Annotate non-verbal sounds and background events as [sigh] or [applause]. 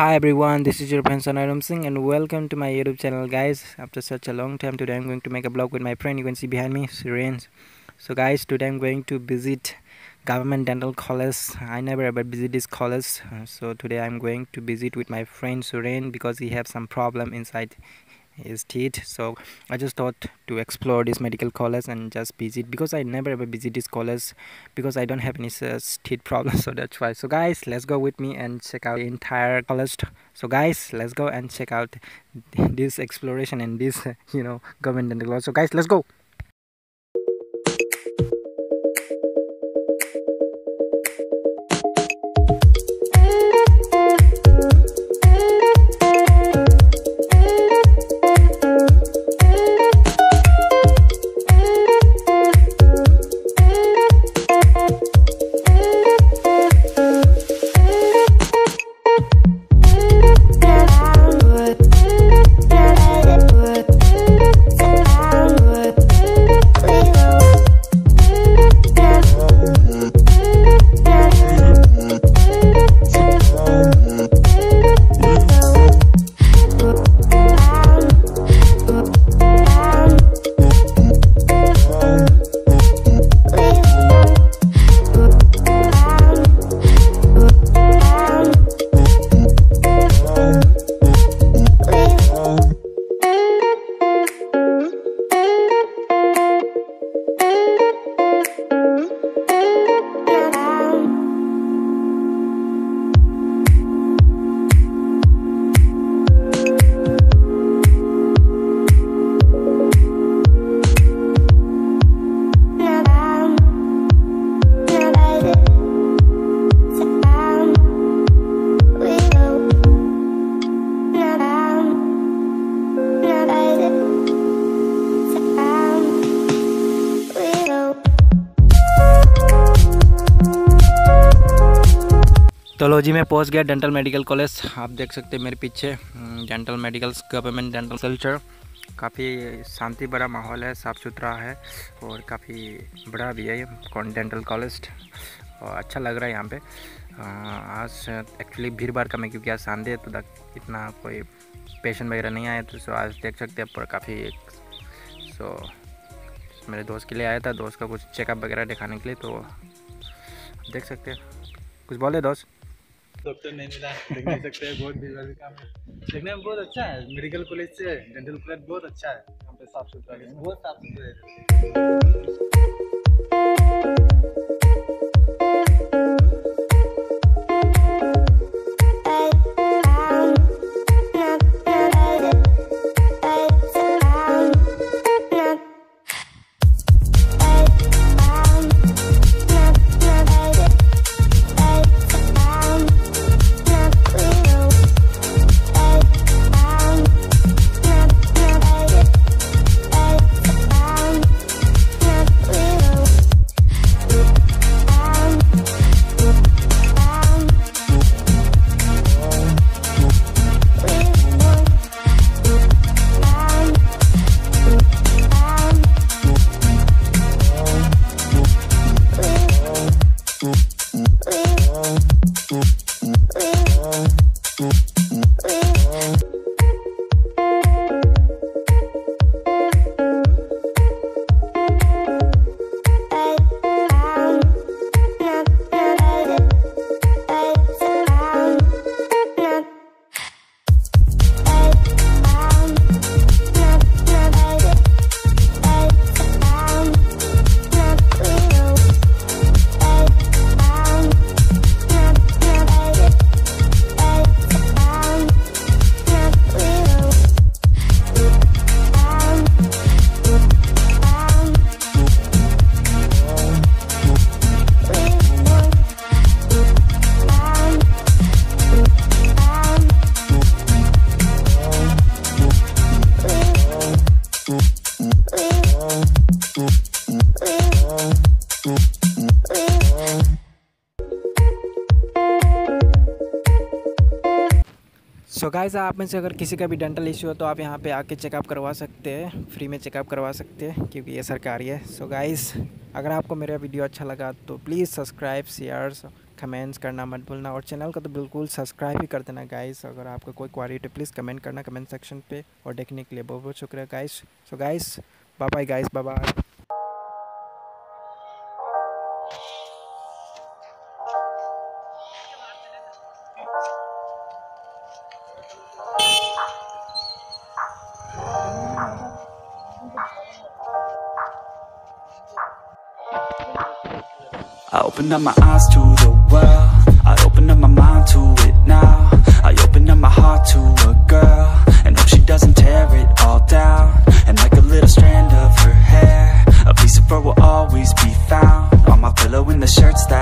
Hi everyone, this is your friend Sonaram Singh and welcome to my YouTube channel guys. After such a long time today I'm going to make a vlog with my friend. You can see behind me Suren. So guys, today I'm going to visit government dental college. I never ever visit this college. So today I'm going to visit with my friend Suren because he have some problem inside his teeth. So i just thought to explore this medical college and just visit because i never ever visit this college because i don't have any teeth problems [laughs] so that's why. So guys let's go with me and check out the entire college. So guys let's go and check out this exploration and this [laughs] you know government and the college so guys let's go तो लो जी, मैं पहुँच गया dental medical college आप देख सकते हैं मेरे पीछे dental medical government dental culture काफ़ी शांति भरा माहौल है, साफ़ सुथरा है और काफ़ी बड़ा भी है ये डेंटल कॉलेज और अच्छा लग रहा है यहाँ पे। आज एक्चुअली भीड़ भाड़ कम है क्योंकि आज संडे तो इतना कोई पेशेंट वगैरह नहीं आया तो सो आज देख सकते हैं पर काफ़ी सो मेरे दोस्त के लिए आया था, दोस्त का कुछ चेकअप वगैरह दिखाने के लिए तो देख सकते हैं। कुछ बोले दोस्त। डॉक्टर नहीं मिला। देख नहीं सकते हैं बहुत भीड़ भाड़ काम है देखने में बहुत अच्छा है मेडिकल कॉलेज से डेंटल कॉलेज बहुत अच्छा है। यहाँ पे साफ़ सुथरा बहुत साफ़ सुथरा है। Yeah. Uh. गाइस आप में से अगर किसी का भी डेंटल इशू हो तो आप यहाँ पे आके चेकअप करवा सकते हैं। फ्री में चेकअप करवा सकते हैं, क्योंकि ये सरकारी है। सो so गाइस अगर आपको मेरा वीडियो अच्छा लगा तो प्लीज़ सब्सक्राइब शेयर कमेंट्स करना मत भूलना। और चैनल को तो बिल्कुल सब्सक्राइब ही कर देना गाइस अगर आपका कोई क्वारी तो प्लीज़ कमेंट करना कमेंट सेक्शन पे। और देखने के लिए बहुत बहुत शुक्रिया guys so guys bye bye guys bye bye I opened up my eyes to the world. I opened up my mind to it now. I opened up my heart to a girl. And hope she doesn't tear it all down. And like a little strand of her hair A piece of her will always be found. On my pillow in the shirts that